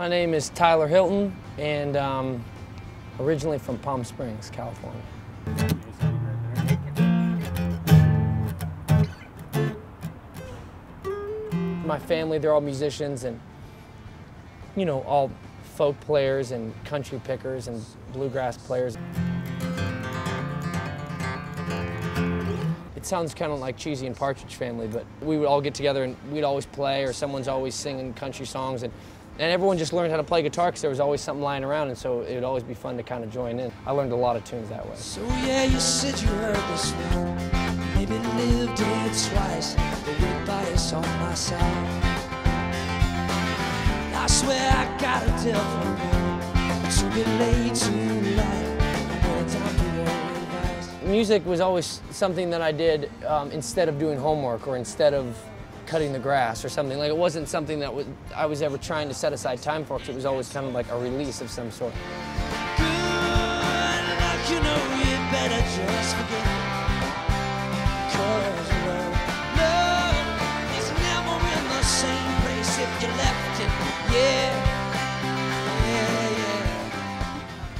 My name is Tyler Hilton, and um, originally from Palm Springs, California. My family, they're all musicians and, you know, all folk players and country pickers and bluegrass players. It sounds kind of like cheesy and Partridge Family, but we would all get together and we'd always play, or someone's always singing country songs, and, and everyone just learned how to play guitar because there was always something lying around, and so it would always be fun to kind of join in. I learned a lot of tunes that way. So yeah, you said you heard the snow, maybe lived it twice, but with bias on my side. I swear I got a different one, be late, Music was always something that I did um, instead of doing homework or instead of cutting the grass or something. Like it wasn't something that was, I was ever trying to set aside time for because it was always kind of like a release of some sort. Good you know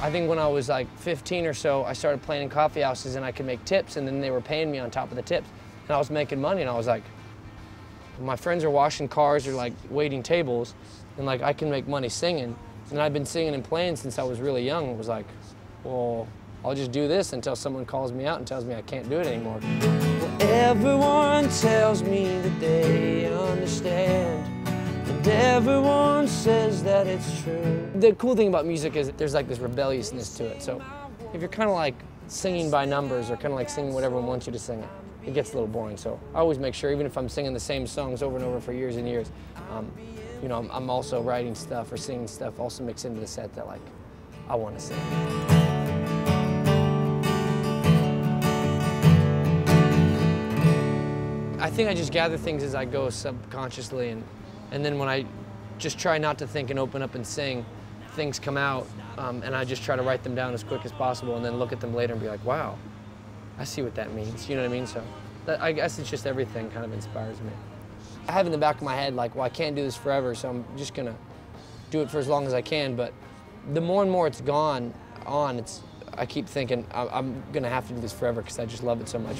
I think when I was like 15 or so, I started playing in coffee houses and I could make tips and then they were paying me on top of the tips. And I was making money and I was like, my friends are washing cars or like waiting tables and like I can make money singing. And I've been singing and playing since I was really young. It was like, well, I'll just do this until someone calls me out and tells me I can't do it anymore. Well, Everyone tells me that they everyone says that it's true. The cool thing about music is there's like this rebelliousness to it. So if you're kind of like singing by numbers or kind of like singing what everyone wants you to sing it, it gets a little boring. So I always make sure, even if I'm singing the same songs over and over for years and years, um, you know, I'm, I'm also writing stuff or singing stuff also mixed into the set that like I want to sing. I think I just gather things as I go subconsciously, and, and then when I just try not to think and open up and sing, things come out, um, and I just try to write them down as quick as possible, and then look at them later and be like, wow, I see what that means. You know what I mean? So that, I guess it's just everything kind of inspires me. I have in the back of my head like, well, I can't do this forever, so I'm just gonna do it for as long as I can. But the more and more it's gone on, it's I keep thinking I- I'm gonna have to do this forever because I just love it so much.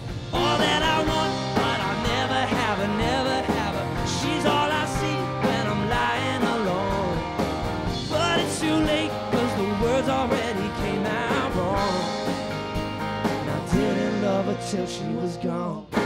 Till she was gone.